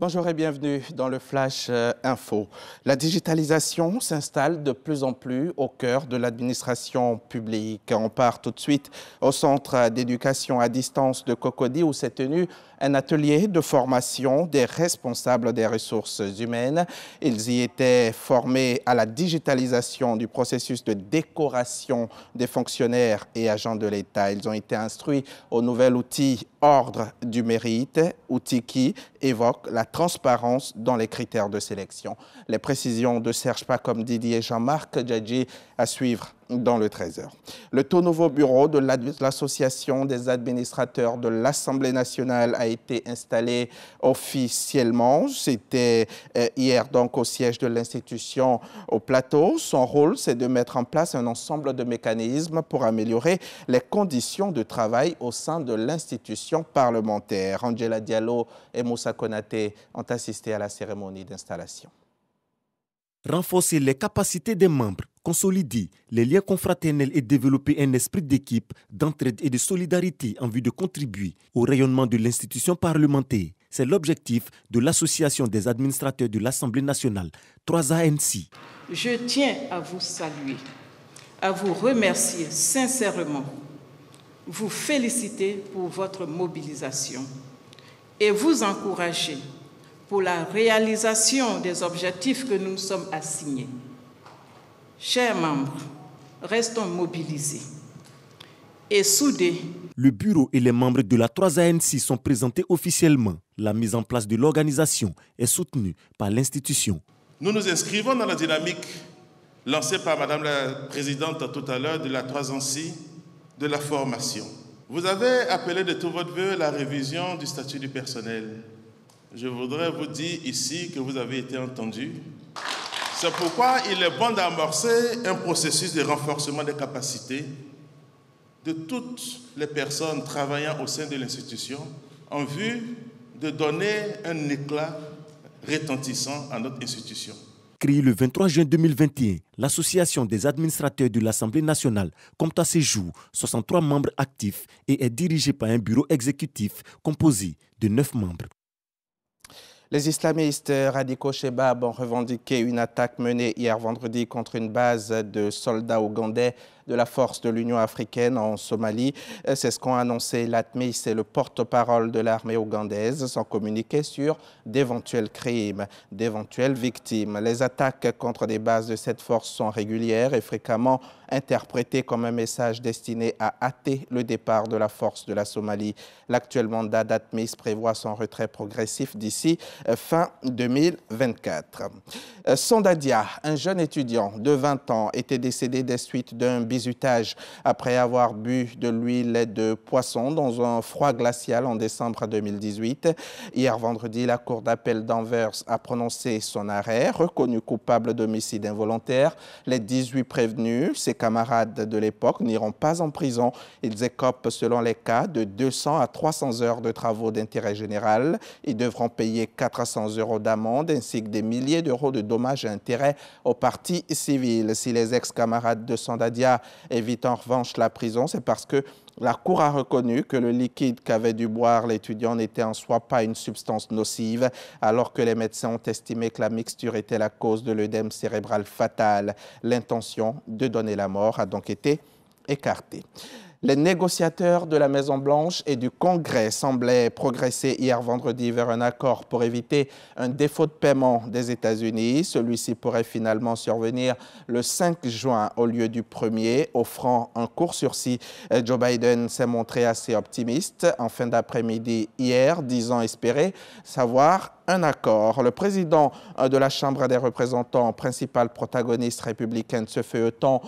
Bonjour et bienvenue dans le Flash euh, Info. La digitalisation s'installe de plus en plus au cœur de l'administration publique. On part tout de suite au centre d'éducation à distance de Cocody où s'est tenu un atelier de formation des responsables des ressources humaines. Ils y étaient formés à la digitalisation du processus de décoration des fonctionnaires et agents de l'État. Ils ont été instruits au nouvel outil Ordre du mérite, outil qui évoque la transparence dans les critères de sélection. Les précisions de Serge Pacom Didier Jean-Marc Djadji à suivre dans le Trésor. Le tout nouveau bureau de l'Association des administrateurs de l'Assemblée nationale a été installé officiellement. C'était euh, hier donc au siège de l'institution au plateau. Son rôle, c'est de mettre en place un ensemble de mécanismes pour améliorer les conditions de travail au sein de l'institution parlementaire. Angela Diallo et Moussa Konaté ont assisté à la cérémonie d'installation. Renforcer les capacités des membres, consolider les liens confraternels et développer un esprit d'équipe, d'entraide et de solidarité en vue de contribuer au rayonnement de l'institution parlementaire. C'est l'objectif de l'Association des administrateurs de l'Assemblée nationale, 3ANC. Je tiens à vous saluer, à vous remercier sincèrement, vous féliciter pour votre mobilisation et vous encourager pour la réalisation des objectifs que nous nous sommes assignés. Chers membres, restons mobilisés et soudés. Le bureau et les membres de la 3ANC sont présentés officiellement. La mise en place de l'organisation est soutenue par l'institution. Nous nous inscrivons dans la dynamique lancée par Madame la Présidente tout à l'heure de la 3ANC de la formation. Vous avez appelé de tout votre vœu la révision du statut du personnel je voudrais vous dire ici que vous avez été entendu. C'est pourquoi il est bon d'amorcer un processus de renforcement des capacités de toutes les personnes travaillant au sein de l'institution en vue de donner un éclat retentissant à notre institution. Créée le 23 juin 2021, l'Association des administrateurs de l'Assemblée nationale compte à ses jours 63 membres actifs et est dirigée par un bureau exécutif composé de 9 membres. Les islamistes radicaux Shebab ont revendiqué une attaque menée hier vendredi contre une base de soldats ougandais de la force de l'Union africaine en Somalie. C'est ce qu'ont annoncé l'ATMI, c'est le porte-parole de l'armée ougandaise, sans communiquer sur d'éventuels crimes, d'éventuelles victimes. Les attaques contre des bases de cette force sont régulières et fréquemment interprétées comme un message destiné à hâter le départ de la force de la Somalie. L'actuel mandat d'ATMIS prévoit son retrait progressif d'ici euh, fin 2024. Euh, Sondadia, un jeune étudiant de 20 ans, était décédé des suites d'un après avoir bu de l'huile de poisson dans un froid glacial en décembre 2018. Hier vendredi, la Cour d'appel d'Anvers a prononcé son arrêt, reconnu coupable d'homicide involontaire. Les 18 prévenus, ses camarades de l'époque, n'iront pas en prison. Ils écopent, selon les cas, de 200 à 300 heures de travaux d'intérêt général. Ils devront payer 400 euros d'amende ainsi que des milliers d'euros de dommages et intérêts aux parties civiles. Si les ex-camarades de Sandadia évite en revanche la prison, c'est parce que la Cour a reconnu que le liquide qu'avait dû boire l'étudiant n'était en soi pas une substance nocive, alors que les médecins ont estimé que la mixture était la cause de l'œdème cérébral fatal. L'intention de donner la mort a donc été écartée. Les négociateurs de la Maison-Blanche et du Congrès semblaient progresser hier vendredi vers un accord pour éviter un défaut de paiement des États-Unis. Celui-ci pourrait finalement survenir le 5 juin au lieu du 1er, offrant un court sursis. Joe Biden s'est montré assez optimiste en fin d'après-midi hier, disant espérer savoir un accord. Le président euh, de la Chambre des représentants, principal protagoniste républicain de ce feuilleton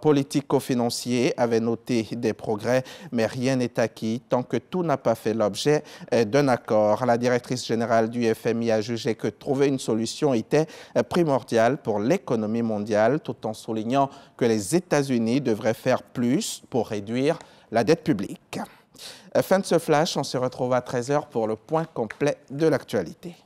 politico-financier, avait noté des progrès, mais rien n'est acquis tant que tout n'a pas fait l'objet euh, d'un accord. La directrice générale du FMI a jugé que trouver une solution était euh, primordial pour l'économie mondiale, tout en soulignant que les États-Unis devraient faire plus pour réduire la dette publique. Fin de ce flash, on se retrouve à 13h pour le point complet de l'actualité.